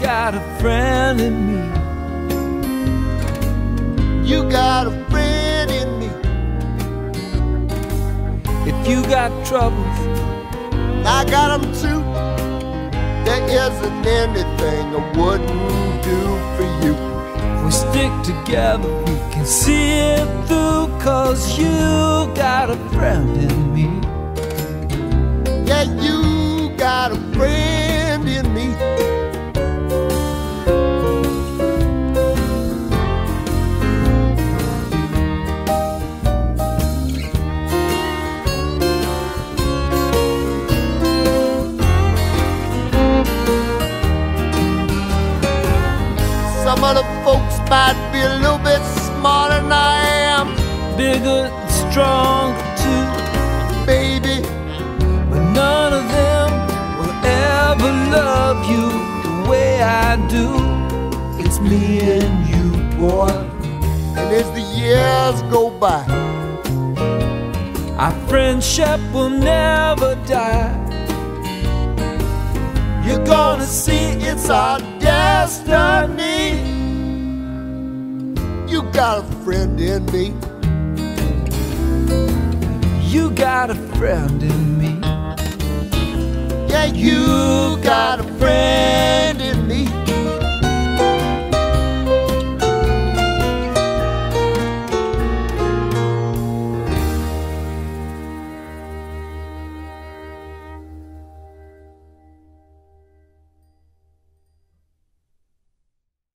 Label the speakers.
Speaker 1: got a friend in me.
Speaker 2: You got a friend in me.
Speaker 1: If you got troubles,
Speaker 2: I got them too. There isn't anything I wouldn't do for you.
Speaker 1: if we stick together, we can see it through. Cause you got a friend in me.
Speaker 2: Yeah, you folks might be a little bit smarter than I am,
Speaker 1: Bigger and stronger too.
Speaker 2: baby.
Speaker 1: But none of them will ever love you the way I do. It's me and you, boy.
Speaker 2: And as the years go by,
Speaker 1: Our friendship will never die.
Speaker 2: you're gonna see it's our got a friend in me.
Speaker 1: You got a friend in me.
Speaker 2: Yeah, you got a friend.